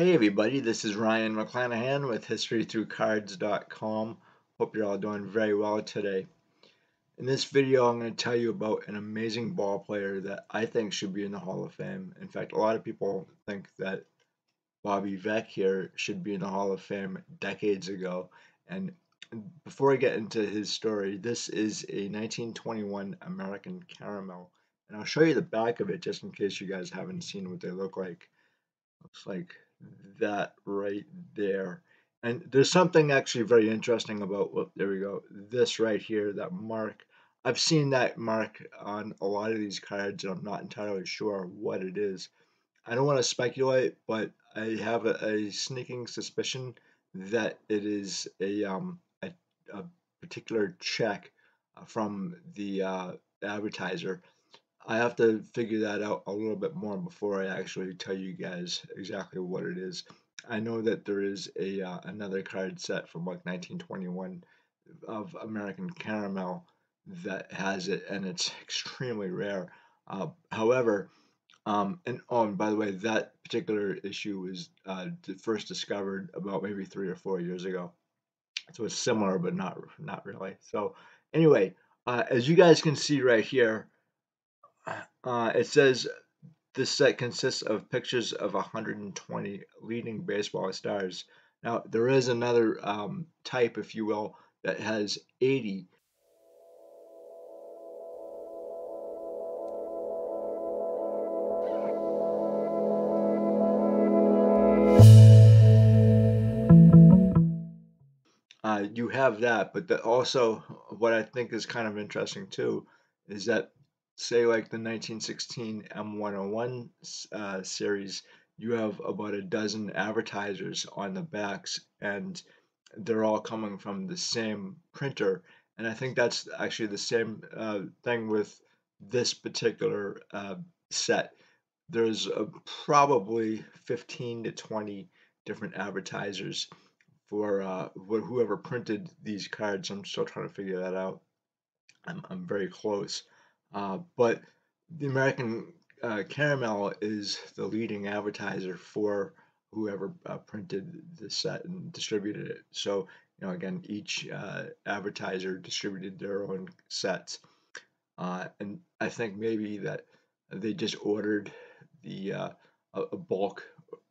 Hey everybody, this is Ryan McClanahan with HistoryThroughCards.com. Hope you're all doing very well today. In this video, I'm going to tell you about an amazing ball player that I think should be in the Hall of Fame. In fact, a lot of people think that Bobby Veach here should be in the Hall of Fame decades ago. And before I get into his story, this is a 1921 American Caramel. And I'll show you the back of it just in case you guys haven't seen what they look like. Looks like that right there. And there's something actually very interesting about, well, there we go, this right here, that mark. I've seen that mark on a lot of these cards, and I'm not entirely sure what it is. I don't want to speculate, but I have a, a sneaking suspicion that it is a, um, a, a particular check from the uh, advertiser I have to figure that out a little bit more before I actually tell you guys exactly what it is. I know that there is a uh, another card set from like 1921 of American Caramel that has it, and it's extremely rare. Uh, however, um, and oh, and by the way, that particular issue was uh, first discovered about maybe three or four years ago. So it's similar, but not not really. So anyway, uh, as you guys can see right here, uh, it says this set consists of pictures of 120 leading baseball stars. Now, there is another um, type, if you will, that has 80. Uh, you have that, but the, also what I think is kind of interesting too is that say like the 1916 M101 uh, series, you have about a dozen advertisers on the backs and they're all coming from the same printer. And I think that's actually the same uh, thing with this particular uh, set. There's probably 15 to 20 different advertisers for uh, whoever printed these cards. I'm still trying to figure that out. I'm, I'm very close. Uh, but the American uh, Caramel is the leading advertiser for whoever uh, printed the set and distributed it. So, you know, again, each uh, advertiser distributed their own sets. Uh, and I think maybe that they just ordered the a, a bulk,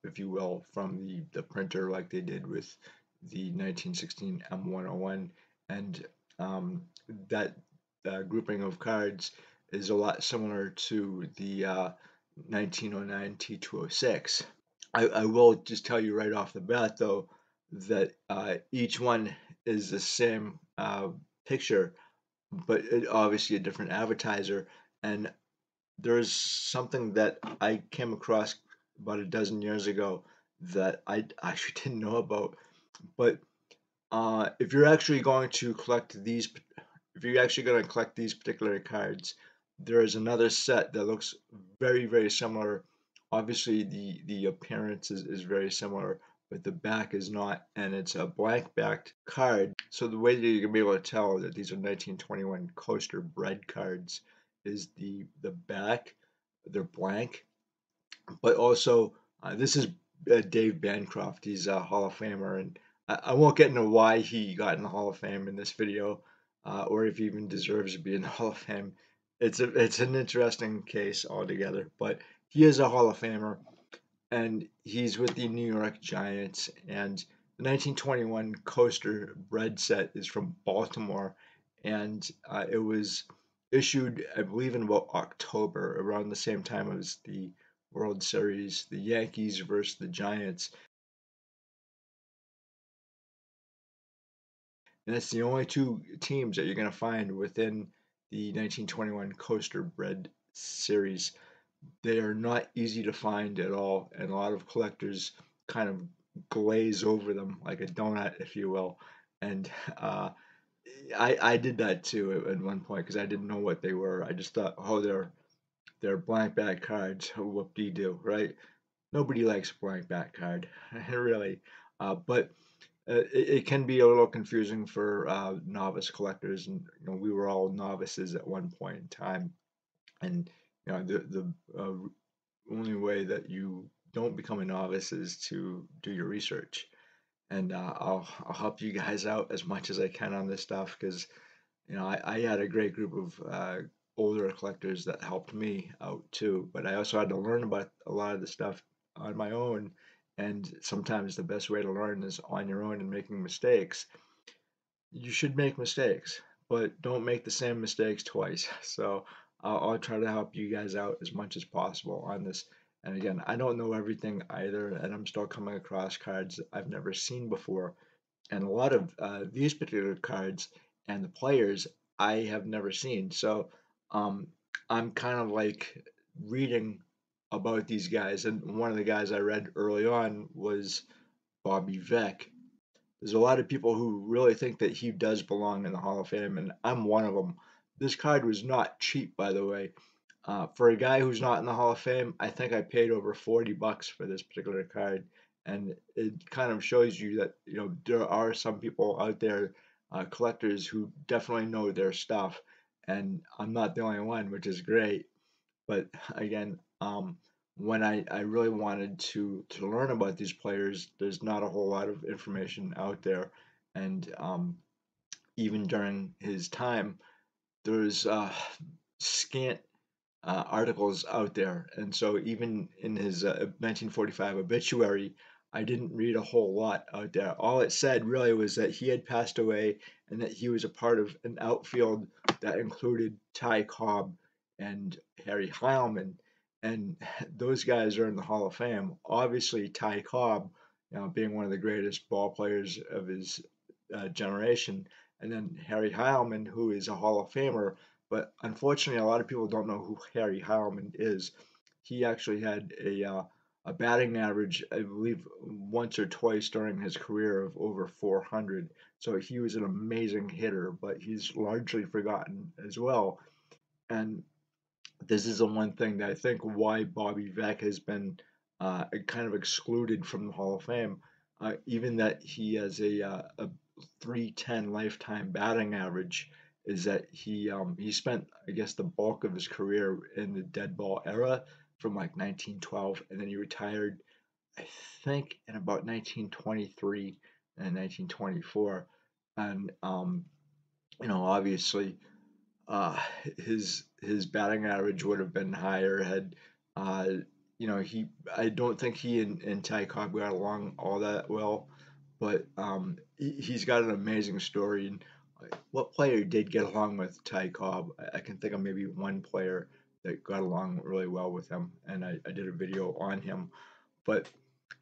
if you will, from the, the printer like they did with the 1916 M101. And um, that uh, grouping of cards is a lot similar to the uh, 1909 T206. I, I, will just tell you right off the bat, though, that uh, each one is the same uh, picture, but it, obviously a different advertiser. And there's something that I came across about a dozen years ago that I actually didn't know about. But uh, if you're actually going to collect these, if you're actually going to collect these particular cards, there is another set that looks very very similar. Obviously the the appearance is, is very similar but the back is not and it's a blank backed card. So the way that you're gonna be able to tell that these are 1921 Koester bread cards is the the back they're blank. But also uh, this is uh, Dave Bancroft. He's a Hall of Famer and I, I, won't get into why he got in the Hall of Fame in this video uh, or if he even deserves to be in the Hall of Fame it's a it's an interesting case altogether. But he is a Hall of Famer, and he's with the New York Giants. And the 1921 Koester bread set is from Baltimore, and uh, it was issued, I believe, in about October, around the same time as the World Series, the Yankees versus the Giants. And it's the only two teams that you're going to find within the 1921 Koester Bread series. They are not easy to find at all, and a lot of collectors kind of glaze over them like a donut, if you will. And uh, I I did that too at, one point because I didn't know what they were. I just thought, oh, they're they're blank back cards. Whoop de do, right? Nobody likes a blank back card, really. Uh, but it, it, can be a little confusing for uh, novice collectors, and you know we were all novices at one point in time, and you know the the uh, only way that you don't become a novice is to do your research. And uh, I'll I'll help you guys out as much as I can on this stuff because you know I, I had a great group of uh, older collectors that helped me out too. But I also had to learn about a lot of the stuff on my own. And sometimes the best way to learn is on your own and making mistakes. You should make mistakes, but don't make the same mistakes twice. So I'll, I'll try to help you guys out as much as possible on this. And again, I don't know everything either, and I'm still coming across cards I've never seen before. And a lot of uh, these particular cards and the players I have never seen. So um, I'm kind of like reading about these guys, and one of the guys I read early on was Bobby Veach. There's a lot of people who really think that he does belong in the Hall of Fame, and I'm one of them. This card was not cheap, by the way. Uh, for a guy who's not in the Hall of Fame, I think I paid over 40 bucks for this particular card, and it kind of shows you that you know there are some people out there, uh, collectors who definitely know their stuff, and I'm not the only one, which is great. But again, um, when I, I really wanted to to learn about these players, there's not a whole lot of information out there, and um, even during his time, there's uh, scant uh, articles out there. And so even in his uh, 1945 obituary, I didn't read a whole lot out there. All it said really was that he had passed away and that he was a part of an outfield that included Ty Cobb and Harry Heilmann. And those guys are in the Hall of Fame. Obviously, Ty Cobb, you know, being one of the greatest ball players of his uh, generation, and then Harry Heilmann, who is a Hall of Famer, but unfortunately, a lot of people don't know who Harry Heilmann is. He actually had a uh, a batting average, I believe, once or twice during his career of over 400. So he was an amazing hitter, but he's largely forgotten as well. And this is the one thing that I think why Bobby Veach has been uh, kind of excluded from the Hall of Fame. Uh, even that he has a, uh, a 310 lifetime batting average is that he um, he spent I guess the bulk of his career in the dead ball era from like 1912, and then he retired I think in about 1923 and 1924, and um, you know obviously uh, his his batting average would have been higher had uh, you know he I don't think he and, and Ty Cobb got along all that well, but um, he, he's got an amazing story and what player did get along with Ty Cobb? I can think of maybe one player that got along really well with him, and I, I did a video on him. But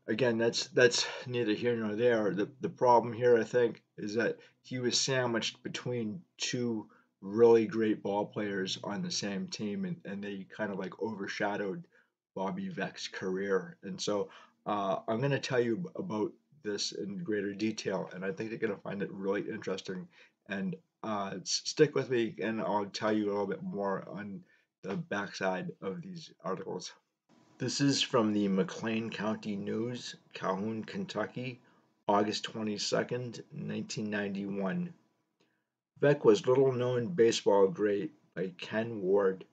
again, that's that's neither here nor there. The the problem here, I think, is that he was sandwiched between two really great ball players on the same team, and, and they kind of like overshadowed Bobby Veach's career. And so uh, I'm going to tell you about this in greater detail, and I think you're going to find it really interesting and uh, stick with me and I'll tell you a little bit more on the backside of these articles. This is from the McLean County News, Calhoun, Kentucky, August 22nd, 1991. Veach was little known baseball great by Ken Ward.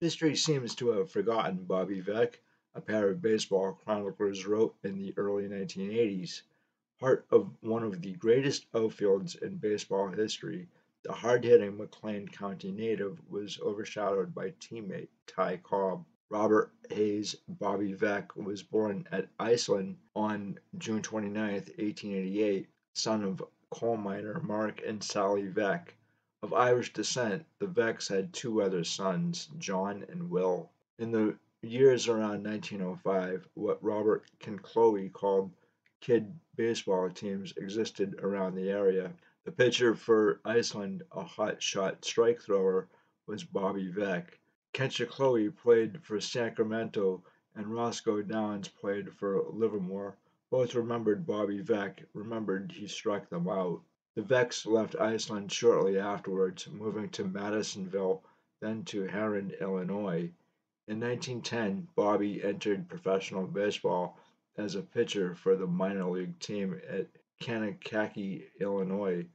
History seems to have forgotten Bobby Veach, a pair of baseball chroniclers wrote in the early 1980s. Part of one of the greatest outfields in baseball history, the hard-hitting McLean County native was overshadowed by teammate Ty Cobb. Robert Hayes Bobby Veach was born at Iceland on June 29, 1888, son of coal miner Mark and Sally Veach. Of Irish descent, the Veecks had two other sons, John and Will. In the years around 1905, what Robert Kinchloe called kid baseball teams existed around the area. The pitcher for Iceland, a hot shot strike thrower, was Bobby Veach. Kinchloe played for Sacramento and Roscoe Downs played for Livermore. Both remembered Bobby Veach, remembered he struck them out. The Veecks left Iceland shortly afterwards, moving to Madisonville, then to Herrin, Illinois. In 1910, Bobby entered professional baseball as a pitcher for the minor league team at Kankakee, Illinois.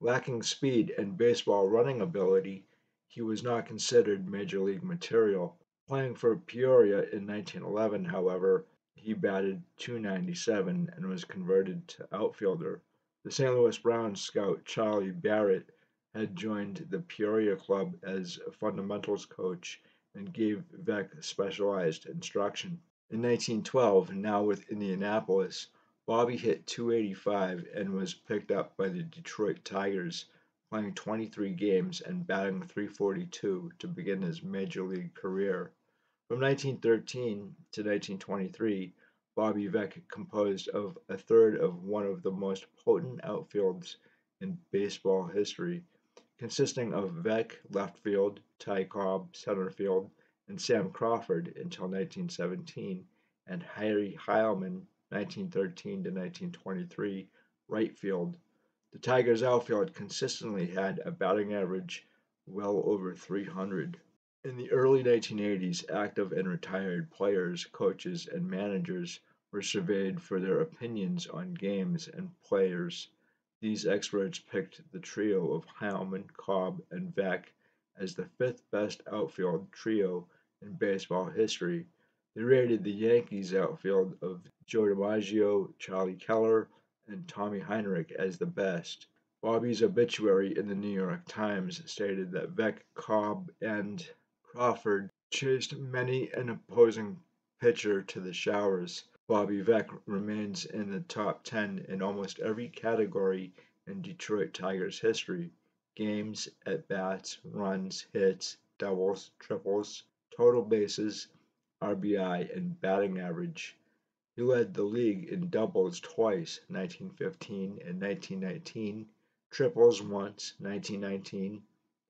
Lacking speed and baseball running ability, he was not considered major league material. Playing for Peoria in 1911, however, he batted 297 and was converted to outfielder. The St. Louis Browns scout Charlie Barrett had joined the Peoria club as a fundamentals coach and gave Veach specialized instruction. In 1912, now with Indianapolis, Bobby hit 285 and was picked up by the Detroit Tigers, playing 23 games and batting 342 to begin his major league career. From 1913 to 1923, Bobby Veach composed of a third of one of the most potent outfields in baseball history, consisting of Veach left field, Ty Cobb center field, and Sam Crawford until 1917, and Harry Heilmann 1913 to 1923 right field. The Tigers outfield consistently had a batting average well over 300. In the early 1980s, active and retired players, coaches, and managers were surveyed for their opinions on games and players. These experts picked the trio of Heilmann, Cobb, and Veach as the fifth best outfield trio in baseball history. They rated the Yankees outfield of Joe DiMaggio, Charlie Keller, and Tommy Henrich as the best. Bobby's obituary in the New York Times stated that Veach, Cobb, and Crawford chased many an opposing pitcher to the showers. Bobby Veach remains in the top 10 in almost every category in Detroit Tigers history games, at bats, runs, hits, doubles, triples, total bases, RBI, and batting average. He led the league in doubles twice, 1915 and 1919, triples once, 1919,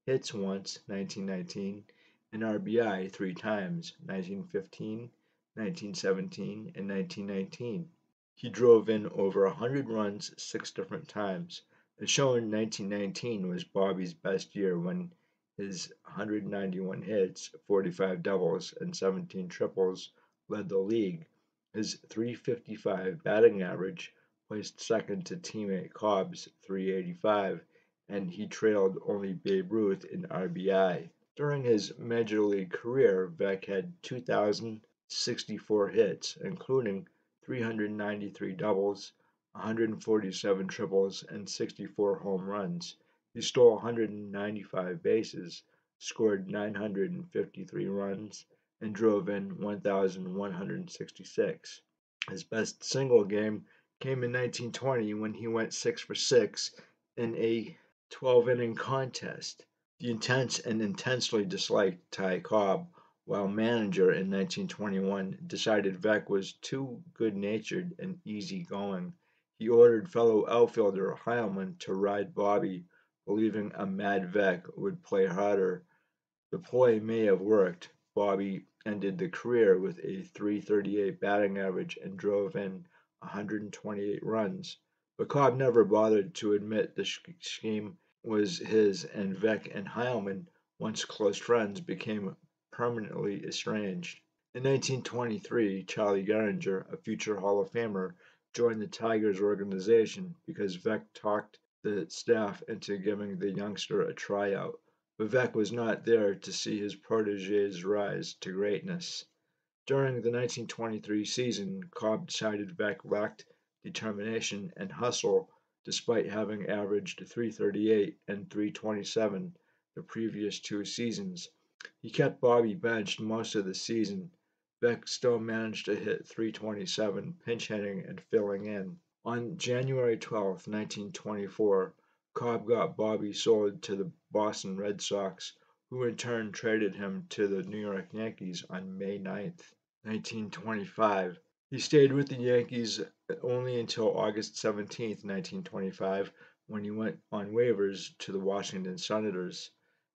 hits once, 1919, and RBI three times, 1915, 1917, and 1919. He drove in over 100 runs six different times. The show in 1919 was Bobby's best year when his 191 hits, 45 doubles, and 17 triples led the league. His 355 batting average placed second to teammate Cobb's 385, and he trailed only Babe Ruth in RBI. During his major league career, Veach had 2,064 hits, including 393 doubles, 147 triples, and 64 home runs. He stole 195 bases, scored 953 runs, and drove in 1,166. His best single game came in 1920 when he went 6 for 6 in a 12 inning contest. The intense and intensely disliked Ty Cobb, while manager in 1921, decided Veach was too good natured and easy going. He ordered fellow outfielder Heilmann to ride Bobby believing a mad Veach would play harder. The ploy may have worked. Bobby ended the career with a 338 batting average and drove in 128 runs. But Cobb never bothered to admit the scheme was his, and Veach and Heilmann, once close friends, became permanently estranged. In 1923, Charlie Gehringer, a future Hall of Famer, joined the Tigers organization because Veach talked the staff into giving the youngster a tryout. Veach was not there to see his protege's rise to greatness. During the 1923 season, Cobb decided Veach lacked determination and hustle despite having averaged 338 and 327 the previous two seasons. He kept Bobby benched most of the season. Veach still managed to hit 327, pinch hitting and filling in. On January 12, 1924, Cobb got Bobby sold to the Boston Red Sox, who in turn traded him to the New York Yankees on May 9, 1925. He stayed with the Yankees uh, only until August 17, 1925, when he went on waivers to the Washington Senators.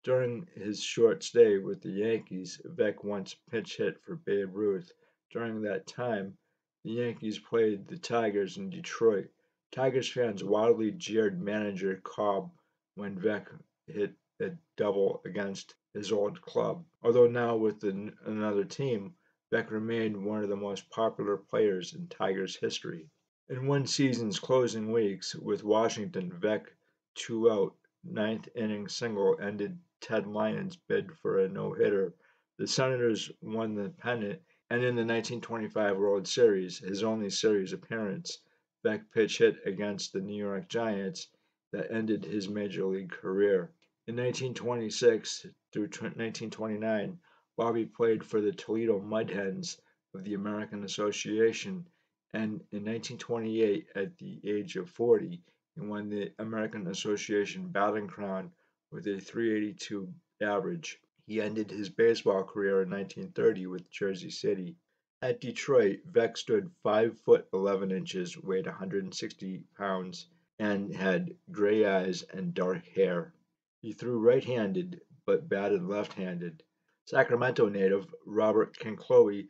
During his short stay with the Yankees, Veach once pinch hit for Babe Ruth. During that time, the Yankees played the Tigers in Detroit. Tigers fans wildly jeered manager Cobb when Veach hit a double against his old club. Although now with the, another team, Veach remained one of the most popular players in Tigers history. In one season's closing weeks with Washington, Veach two out ninth inning single ended Ted Lyons' bid for a no hitter. The Senators won the pennant And in the 1925 World Series, his only series appearance, Veach pitch hit against the New York Giants that ended his major league career. In 1926 through 1929, Bobby played for the Toledo Mud Hens of the American Association, and in 1928, at the age of 40, he won the American Association batting crown with a 382 average. He ended his baseball career in 1930 with Jersey City. At Detroit, Veach stood 5 foot 11 inches, weighed 160 pounds, and had gray eyes and dark hair. He threw right-handed, but batted left-handed. Sacramento native Robert Kincloy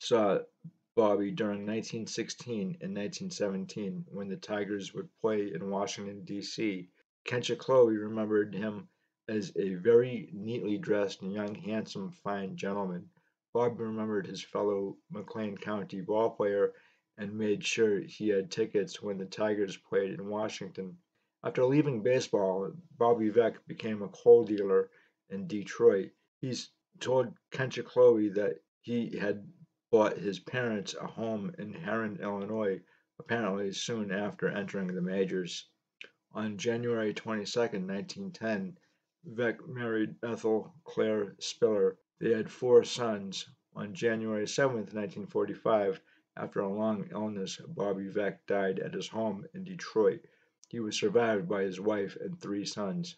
saw Bobby during 1916 and 1917 when the Tigers would play in Washington, D.C. Kincloy remembered him as a very neatly dressed young, handsome, fine gentleman. Bob remembered his fellow McLean County ballplayer and made sure he had tickets when the Tigers played in Washington. After leaving baseball, Bobby Veach became a coal dealer in Detroit. He's told Kincloy that he had bought his parents a home in Herrin, Illinois, apparently soon after entering the majors. On January 22, 1910, Veach married Ethel Claire Spiller. They had four sons. On January 7, 1945, after a long illness, Bobby Veach died at his home in Detroit. He was survived by his wife and three sons.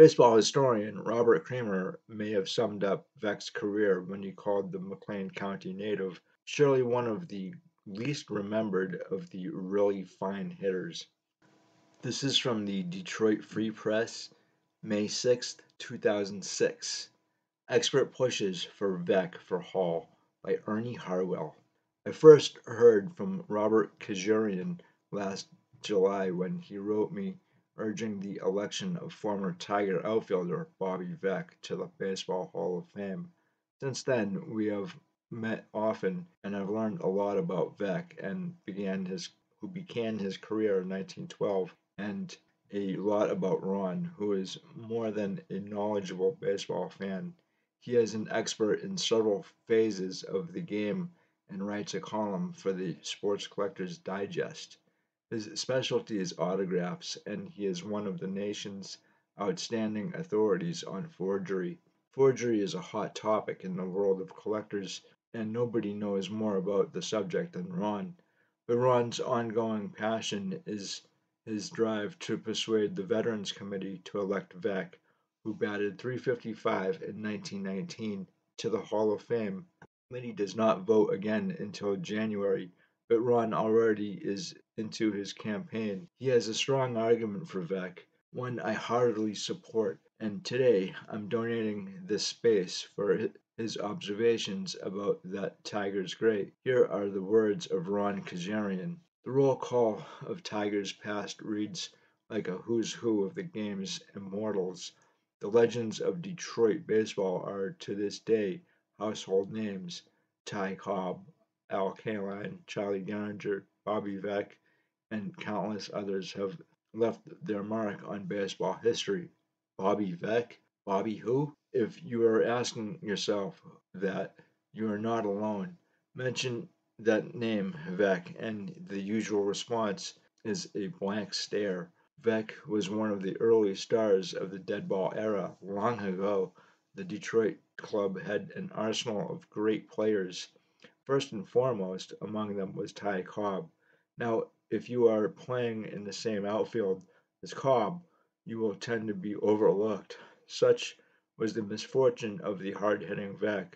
Baseball historian Robert Kramer may have summed up Veach's career when he called the McLean County native surely one of the least remembered of the really fine hitters. This is from the Detroit Free Press, May 6, 2006. Expert pushes for Veach for Hall by Ernie Harwell. I first heard from Robert Kazarian last July when he wrote me urging the election of former Tiger outfielder Bobby Veach to the Baseball Hall of Fame. Since then, we have met often and I've learned a lot about Veach and began his who began his career in 1912 and a lot about Ron, who is more than a knowledgeable baseball fan. He is an expert in several phases of the game and writes a column for the Sports Collectors Digest. His specialty is autographs, and he is one of the nation's outstanding authorities on forgery. Forgery is a hot topic in the world of collectors, and nobody knows more about the subject than Ron. But Ron's ongoing passion is his drive to persuade the Veterans Committee to elect Veach, who batted 355 in 1919, to the Hall of Fame. The committee does not vote again until January but Ron already is into his campaign. He has a strong argument for Veach, one I heartily support, and today I'm donating this space for his observations about that Tigers great. Here are the words of Ron Kazarian. The roll call of Tigers past reads like a who's who of the game's immortals. The legends of Detroit baseball are to this day household names. Ty Cobb, Al Kaline, Charlie Gehringer, Bobby Veach, and countless others have left their mark on baseball history. Bobby Veach? Bobby who? If you are asking yourself that, you are not alone. Mention that name, Veach, and the usual response is a blank stare. Veach was one of the early stars of the dead ball era. Long ago, the Detroit club had an arsenal of great players First and foremost among them was Ty Cobb. Now, if you are playing in the same outfield as Cobb, you will tend to be overlooked. Such was the misfortune of the hard-hitting Veach.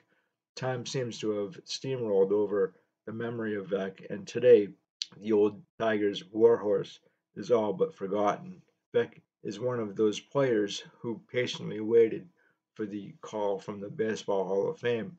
Time seems to have steamrolled over the memory of Veach, and today the old Tigers warhorse is all but forgotten. Veach is one of those players who patiently waited for the call from the Baseball Hall of Fame.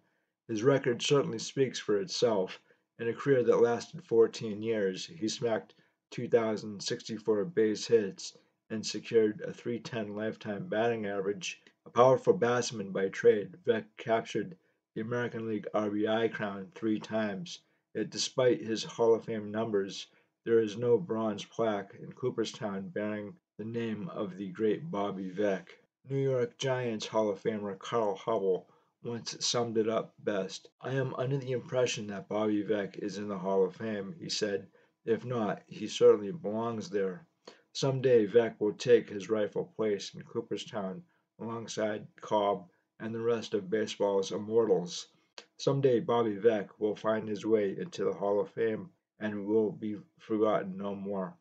His record certainly speaks for itself. In a career that lasted 14 years, he smacked 2,064 base hits and secured a 310 lifetime batting average. A powerful batsman by trade, Veach captured the American League RBI crown three times. Yet, despite his Hall of Fame numbers, there is no bronze plaque in Cooperstown bearing the name of the great Bobby Veach. New York Giants Hall of Famer Carl Hubbell once summed it up best. I am under the impression that Bobby Veach is in the Hall of Fame, he said. If not, he certainly belongs there. Some day Veach will take his rightful place in Cooperstown alongside Cobb and the rest of baseball's immortals. Some day Bobby Veach will find his way into the Hall of Fame and will be forgotten no more.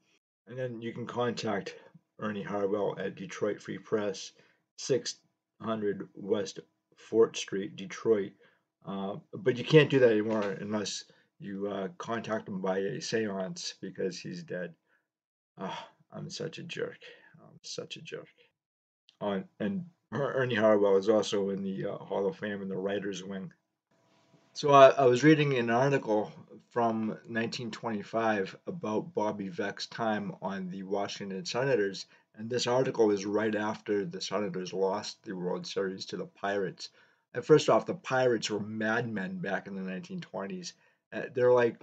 And then you can contact Ernie Harwell at Detroit Free Press, 600 West Fort Street, Detroit. Uh, but you can't do that anymore unless you uh, contact him by a seance because he's dead. Oh, I'm such a jerk. I'm such a jerk. Uh, and Ernie Harwell is also in the uh, Hall of Fame in the writers' wing. So I, I, was reading an article from 1925 about Bobby Veach's time on the Washington Senators, and this article is right after the Senators lost the World Series to the Pirates. And first off, the Pirates were madmen back in the 1920s. Uh, they're like,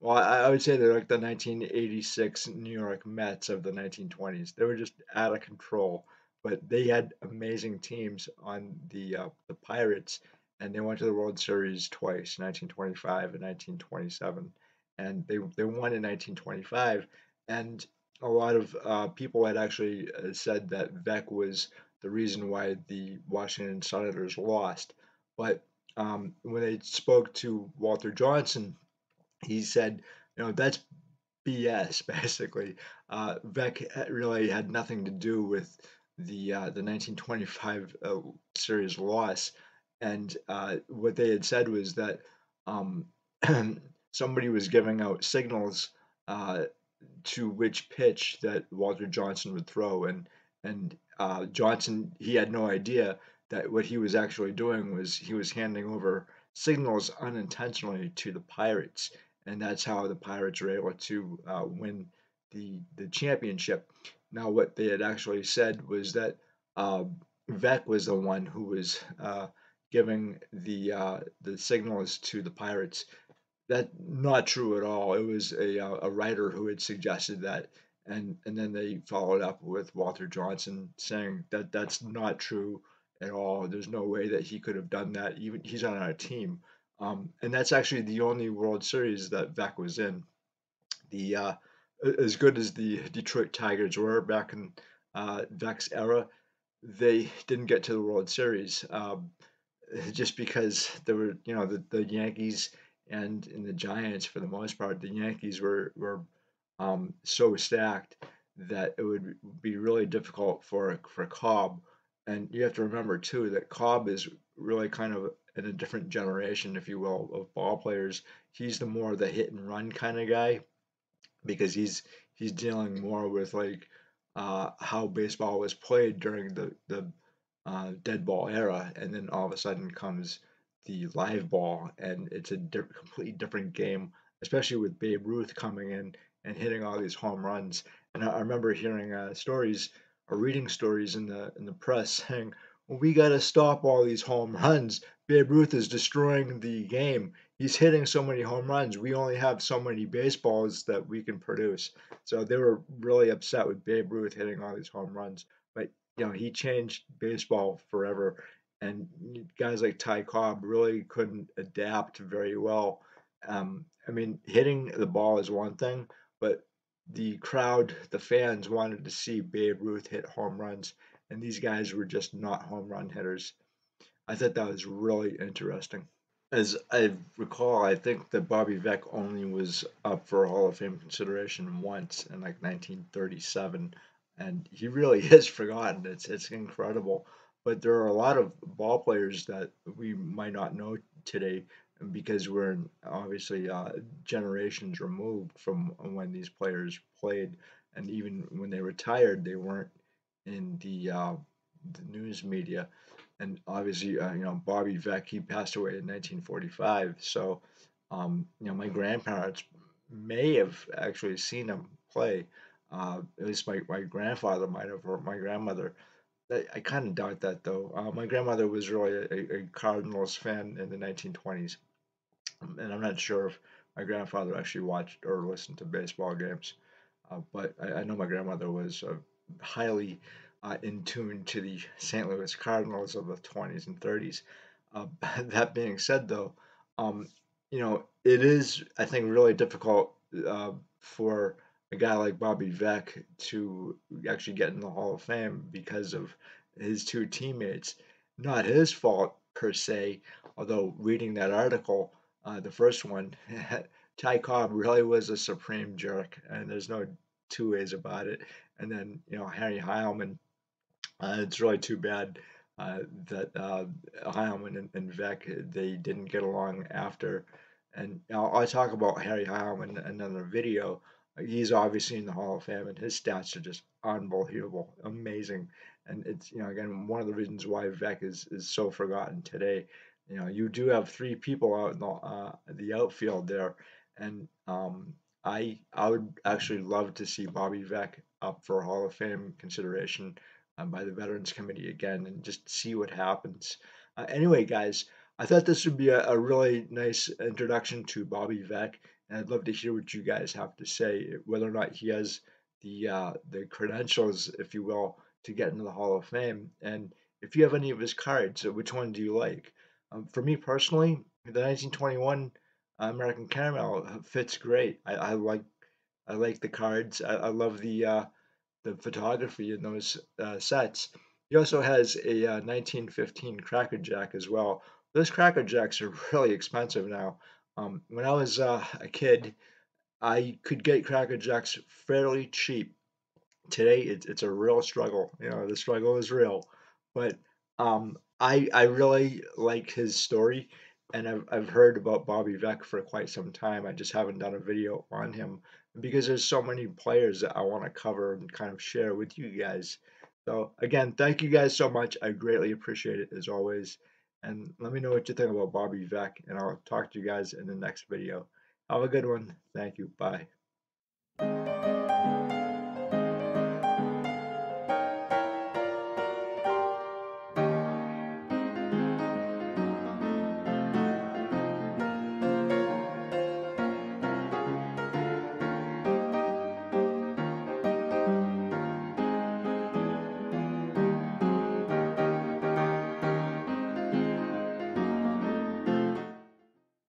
well, I would say they're like the 1986 New York Mets of the 1920s. They were just out of control, but they had amazing teams on the uh, the Pirates, and they went to the World Series twice, 1925 and 1927, and they they won in 1925, and a lot of uh, people had actually uh, said that Veach was the reason why the Washington Senators lost. But um, when they spoke to Walter Johnson, he said, you know, that's BS, basically. Uh, Veach really had nothing to do with the uh, the 1925 uh, series loss. And uh, what they had said was that um, somebody was giving out signals uh, to which pitch that Walter Johnson would throw, and and uh, Johnson he had no idea that what he was actually doing was he was handing over signals unintentionally to the Pirates, and that's how the Pirates were able to uh, win the the championship. Now, what they had actually said was that uh, Veach was the one who was uh, giving the uh, the signals to the Pirates that not true at all. It was a uh, a writer who had suggested that, and and then they followed up with Walter Johnson saying that that's not true at all. There's no way that he could have done that. Even he's on our team, um, and that's actually the only World Series that Veach was in. The uh, as good as the Detroit Tigers were back in uh, Veach's era, they didn't get to the World Series um, just because there were you know the, the Yankees and in the Giants for the most part, the Yankees were were um, so stacked that it would be really difficult for for Cobb. And you have to remember too that Cobb is really kind of in a different generation, if you will, of ball players. He's the more the hit and run kind of guy because he's he's dealing more with like uh, how baseball was played during the the uh, dead ball era, and then all of a sudden comes the live ball, and it's a di- completely different game, especially with Babe Ruth coming in and hitting all these home runs. And I, I remember hearing uh, stories or reading stories in the in the press saying, well, "We got to stop all these home runs. Babe Ruth is destroying the game. He's hitting so many home runs. We only have so many baseballs that we can produce." So they were really upset with Babe Ruth hitting all these home runs. But you know, he changed baseball forever and guys like Ty Cobb really couldn't adapt very well. Um, I mean, hitting the ball is one thing, but the crowd, the fans wanted to see Babe Ruth hit home runs, and these guys were just not home run hitters. I thought that was really interesting. As I recall, I think that Bobby Veach only was up for Hall of Fame consideration once in like 1937, and he really is forgotten. It's it's incredible but there are a lot of ball players that we might not know today because we're obviously uh, generations removed from when these players played, and even when they retired, they weren't in the, uh, the news media. And obviously, uh, you know, Bobby Veach, he passed away in 1945. So, um, you know, my grandparents may have actually seen him play. Uh, at least my, my grandfather might have, or my grandmother. I, kind of doubt that though. Uh, my grandmother was really a, a Cardinals fan in the 1920s, um, and I'm not sure if my grandfather actually watched or listened to baseball games. Uh, but I, I, know my grandmother was uh, highly uh, in tune to the St. Louis Cardinals of the 20s and 30s. Uh, that being said, though, um, you know, it is, I think, really difficult uh, for a guy like Bobby Veach to actually get in the Hall of Fame because of his two teammates. Not his fault per se, although reading that article, uh, the first one, Ty Cobb really was a supreme jerk, and there's no two ways about it. And then, you know, Harry Heilmann, uh, it's really too bad uh, that uh, Heilmann and, and Veach they didn't get along after. And I'll, I'll talk about Harry Heilmann in another video. He's obviously in the Hall of Fame, and his stats are just unbelievable, amazing. And it's you know again one of the reasons why Veach is is so forgotten today. You know you do have three people out in the uh, the outfield there, and um, I I would actually love to see Bobby Veach up for Hall of Fame consideration um, by the Veterans Committee again and just see what happens. Uh, anyway, guys, I thought this would be a, a, really nice introduction to Bobby Veach, and I'd love to hear what you guys have to say, whether or not he has the uh, the credentials, if you will, to get into the Hall of Fame, and if you have any of his cards, uh, which one do you like? Um, for me personally, the 1921 American Caramel fits great. I, I like I like the cards. I, I love the uh, the photography in those uh, sets. He also has a uh, 1915 Cracker Jack as well. Those Cracker Jacks are really expensive now. Um, when I was uh, a kid, I could get Cracker Jacks fairly cheap. Today, it's, it's a real struggle. You know, the struggle is real. But um, I I really like his story, and I've I've heard about Bobby Veach for quite some time. I just haven't done a video on him because there's so many players that I want to cover and kind of share with you guys. So again, thank you guys so much. I greatly appreciate it as always. And let me know what you think about Bobby Veach, and I'll talk to you guys in the next video. Have a good one. Thank you. Bye.